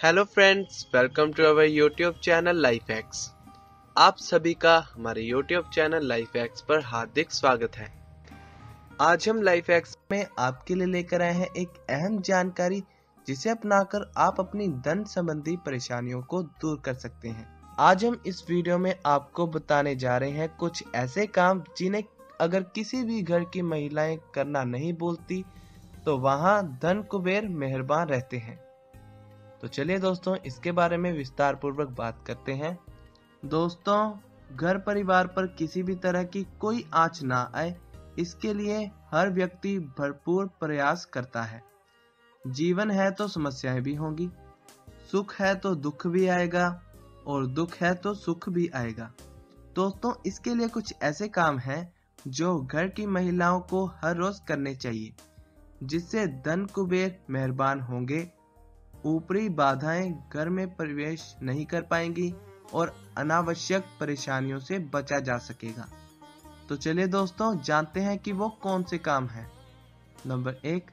Hello friends welcome to our YouTube channel life X आप सभी का हमारे यूट्यूब चैनल लाइफ एक्स पर हार्दिक स्वागत है। आज हम लाइफ एक्स में आपके लिए लेकर आए हैं एक अहम जानकारी, जिसे अपनाकर आप अपनी धन संबंधी परेशानियों को दूर कर सकते हैं। आज हम इस वीडियो में आपको बताने जा रहे हैं कुछ ऐसे काम, जिन्हें अगर किसी भी घर की महिलाएँ करना नहीं बोलती तो वहाँ धन कुबेर मेहरबान रहते हैं। तो चलिए दोस्तों, इसके बारे में विस्तार पूर्वक बात करते हैं। दोस्तों, घर परिवार पर किसी भी तरह की कोई आँच ना आए, इसके लिए हर व्यक्ति भरपूर प्रयास करता है। जीवन है तो समस्याएँ भी होंगी, सुख है तो दुख भी आएगा, और दुख है तो सुख भी आएगा। दोस्तों, इसके लिए कुछ ऐसे काम हैं जो घर की महिलाओं को हर रोज करने चाहिए, जिससे धन कुबेर मेहरबान होंगे ऊपरी बाधाएँ घर में प्रवेश नहीं कर पाएँगी और अनावश्यक परेशानियों से बचा जा सकेगा। तो चलिए दोस्तों, जानते हैं कि वो कौन से काम हैं। नंबर एक,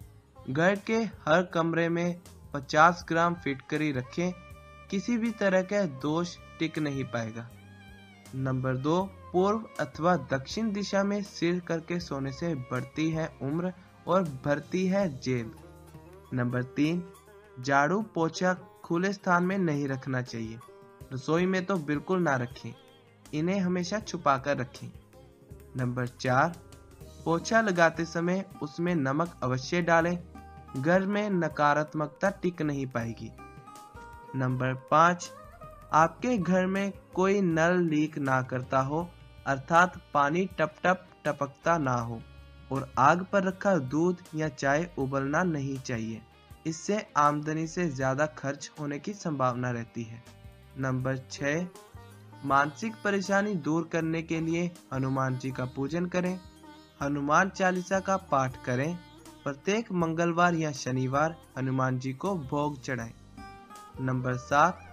घर के हर कमरे में 50 ग्राम फिटकरी रखें, किसी भी तरह का दोष टिक नहीं पाएगा। नंबर दो, पूर्व अथवा दक्षिण दिशा में सिर करके सोने से बढ़ती है उम्र और भरती है जेब नंबर तीन झाड़ू, पोछा खुले स्थान में नहीं रखना चाहिए। रसोई में तो बिल्कुल ना रखें, इन्हें हमेशा छुपा कर रखें। नंबर चार, पोछा लगाते समय उसमें नमक अवश्य डालें, घर में नकारात्मकता टिक नहीं पाएगी। नंबर पाँच, आपके घर में कोई नल लीक ना करता हो, अर्थात पानी टप टप टपकता ना हो, और आग पर रखा दूध या चाय उबलना नहीं चाहिए। इससे आमदनी से ज़्यादा खर्च होने की संभावना रहती है। नंबर छः मानसिक परेशानी दूर करने के लिए हनुमान जी का पूजन करें, हनुमान चालीसा का पाठ करें, प्रत्येक मंगलवार या शनिवार हनुमान जी को भोग चढ़ाएँ। नंबर सात,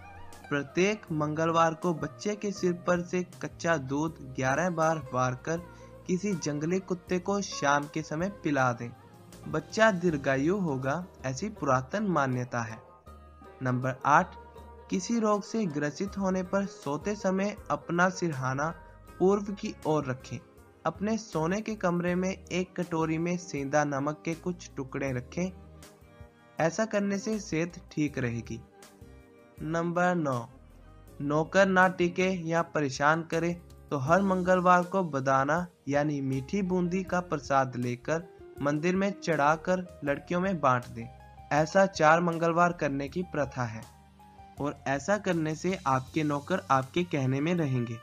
प्रत्येक मंगलवार को बच्चे के सिर पर से कच्चा दूध 11 बार वार कर किसी जंगली कुत्ते को शाम के समय पिला दें। बच्चा दीर्घायु होगा, ऐसी पुरातन मान्यता है। नंबर आठ, किसी रोग से ग्रसित होने पर सोते समय अपना सिरहाना पूर्व की ओर रखें। अपने सोने के कमरे में एक कटोरी में सेंधा नमक के कुछ टुकड़े रखें। ऐसा करने से सेहत ठीक रहेगी। नंबर नौ, नौकर ना टिके या परेशान करे तो हर मंगलवार को बदाना यानी मीठी बूंदी का प्रसाद लेकर मंदिर में चढ़ाकर लड़कियों में बांट दें। ऐसा चार मंगलवार करने की प्रथा है। और ऐसा करने से आपके नौकर आपके कहने में रहेंगे।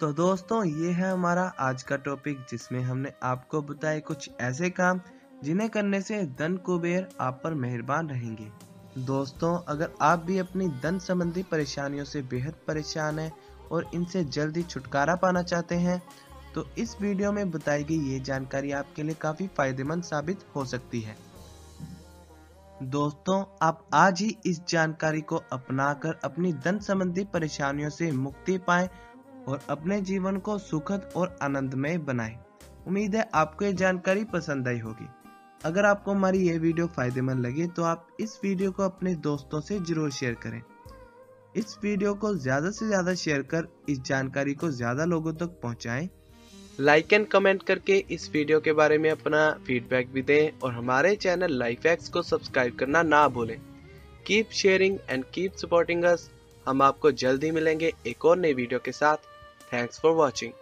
तो दोस्तों, ये है हमारा आज का टॉपिक जिसमें हमने आपको बताए कुछ ऐसे काम, जिन्हें करने से धन कुबेर आप पर मेहरबान रहेंगे। दोस्तों, अगर आप भी अपनी धन संबंधी परेशानियों से बेहद परेशान हैं और इनसे जल्दी छुटकारा पाना चाहते हैं तो इस वीडियो में बताई गई ये जानकारी आपके लिए काफ़ी फ़ायदेमंद साबित हो सकती है। दोस्तों, आप आज ही इस जानकारी को अपनाकर अपनी धन संबंधी परेशानियों से मुक्ति पाएँ और अपने जीवन को सुखद और आनंदमय बनाएँ। उम्मीद है आपको ये जानकारी पसंद आई होगी। अगर आपको हमारी ये वीडियो फ़ायदेमंद लगे तो आप इस वीडियो को अपने दोस्तों से ज़रूर शेयर करें। इस वीडियो को ज़्यादा से ज़्यादा शेयर कर, इस जानकारी को ज़्यादा लोगों तक पहुंचाएँ लाइक एंड कमेंट करके इस वीडियो के बारे में अपना फीडबैक भी दें और हमारे चैनल लाइफ एक्स को सब्सक्राइब करना ना भूलें। Keep sharing and keep supporting us हम आपको जल्दी मिलेंगे एक और नई वीडियो के साथ। Thanks for watching